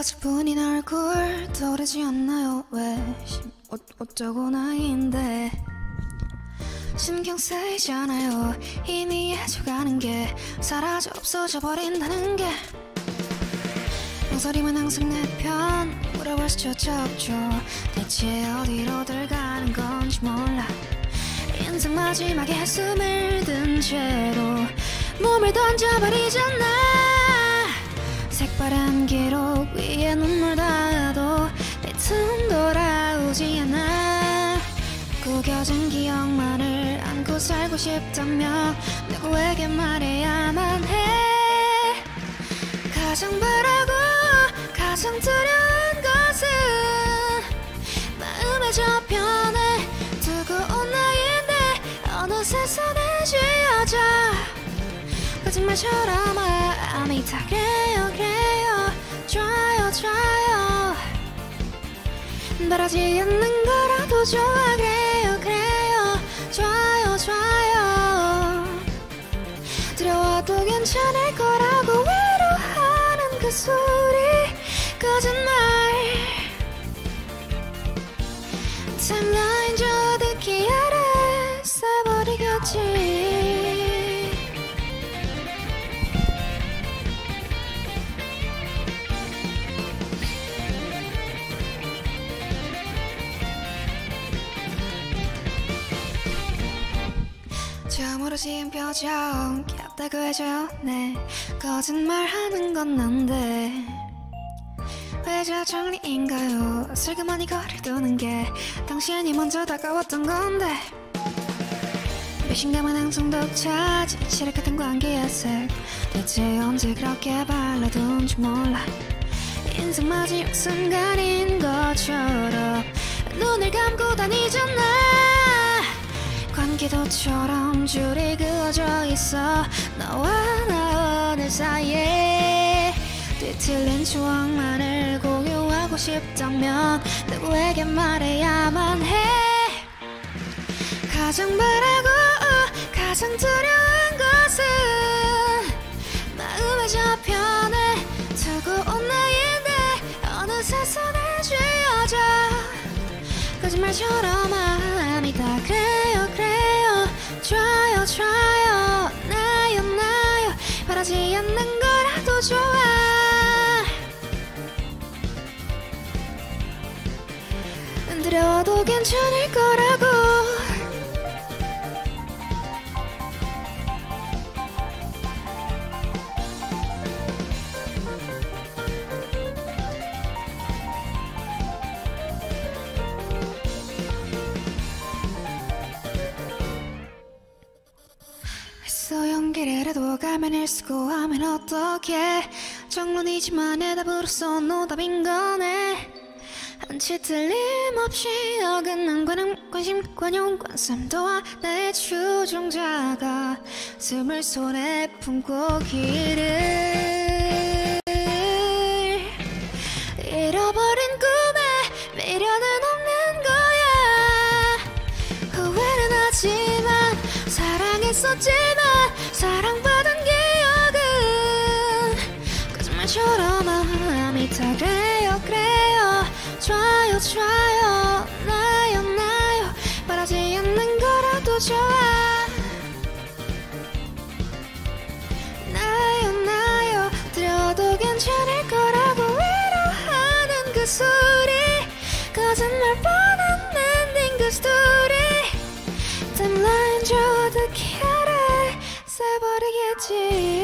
바라봤을 뿐인 얼굴 떠오르지 않나요? 왜? 어, 어쩌고 나인데? 신경 쓰이잖아요. 이미 해줘가는 게 사라져 없어져 버린다는 게. 모서리만 항상 내편. 물어볼 수조차 없죠 대체 어디로들 가는 건지 몰라. 인생 마지막에 숨을 든 채로 몸을 던져버리잖아. 색 바람 기록 위에 눈물 닿아도 내틈 돌아오지 않아. 구겨진 기억만을 안고 살고 싶다면 누구에게 말해야만 해. 가장 바라고 가장 두려운 것은 마음의 저편에 두고 온 나인데 어느새 손에 쥐어져 거짓말처럼 마음이 다 그래요 그래요. 좋아요 좋아요. 바라지 않는 거라도 좋아 그래요 그래요. 좋아요 좋아요. 두려워도 괜찮을 거라고 위로하는 그 소리 거짓말 처음으로 지은 표정 귀엽다고 해줘요. 네. 거짓말하는 건 난데. 왜 저 정리인가요? 슬그머니 거리를 두는 게 당신이 먼저 다가왔던 건데. 배신감은 항상 독차지? 칠흑 같은 관계의 색 대체 언제 그렇게 발라둔지 몰라. 인생 마지막 순간인 것처럼 눈을 감고 다니잖아 관계도처럼 줄이 그어져 있어 너와 나 오늘 사이에 뒤틀린 추억만을 공유하고 싶다면 누구에게 말해야만 해. 가장 바라고 가장 두려운 것은 마음의 저편에 두고 온 나인데 어느새 손에 쥐어져. 거짓말처럼 마음이 다. 그래 바라지 않는 거라도 좋아. 두려워도 괜찮을 거라 해도 가면을 쓰고 하면 어떡해. 정론이지만 해답으로서 노답인 거네. 한치 틀림없이 어긋난 관음 관심 관용 관심 또한 나의 추종자가 숨을 손에 품고 길을 잃어버린 꿈에 미련은 없는 거야. 후회는 하지만 사랑했었지만 좋아요 나요 나요 바라지 않는 거라도 좋아. 나요 나요 두려워도 괜찮을 거라고 위로하는 그 소리. 거짓말 뻔한 엔딩 그 스토리. 저 어떻게 알아 써버리겠지